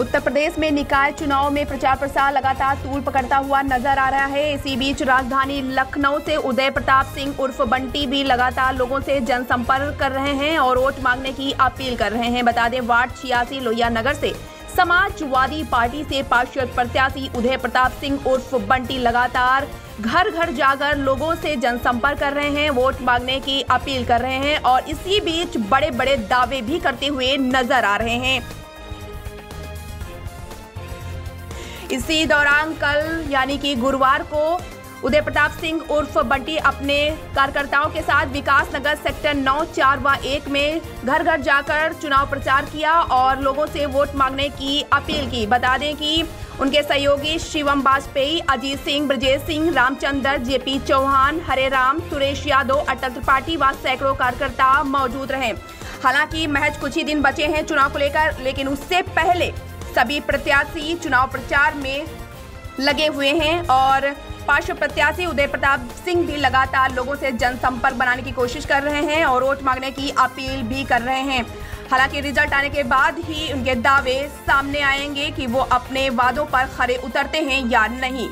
उत्तर प्रदेश में निकाय चुनाव में प्रचार प्रसार लगातार तूल पकड़ता हुआ नज़र आ रहा है। इसी बीच राजधानी लखनऊ से उदय प्रताप सिंह उर्फ़ बंटी भी लगातार लोगों से जनसंपर्क कर रहे हैं और वोट मांगने की अपील कर रहे हैं। बता दें, वार्ड छियासी लोहिया नगर से समाजवादी पार्टी से पार्षद प्रत्याशी उदय प्रताप सिंह उर्फ़ बंटी लगातार घर घर जाकर लोगों से जनसंपर्क कर रहे हैं, वोट मांगने की अपील कर रहे हैं और इसी बीच बड़े बड़े दावे भी करते हुए नज़र आ रहे हैं। इसी दौरान कल, यानी कि गुरुवार को, उदय प्रताप सिंह उर्फ़ बंटी अपने कार्यकर्ताओं के साथ विकास नगर सेक्टर नौ, चार व एक में घर घर जाकर चुनाव प्रचार किया और लोगों से वोट मांगने की अपील की। बता दें कि उनके सहयोगी शिवम वाजपेयी, अजीत सिंह, ब्रजेश सिंह, रामचंद्र, जेपी चौहान हरे राम सुरेश यादव, अटल त्रिपाठी व सैकड़ों कार्यकर्ता मौजूद रहे। हालाँकि महज कुछ ही दिन बचे हैं चुनाव को लेकर, लेकिन उससे पहले सभी प्रत्याशी चुनाव प्रचार में लगे हुए हैं और पार्श्व प्रत्याशी उदय प्रताप सिंह भी लगातार लोगों से जनसंपर्क बनाने की कोशिश कर रहे हैं और वोट मांगने की अपील भी कर रहे हैं। हालाँकि रिज़ल्ट आने के बाद ही उनके दावे सामने आएँगे कि वो अपने वादों पर खरे उतरते हैं या नहीं।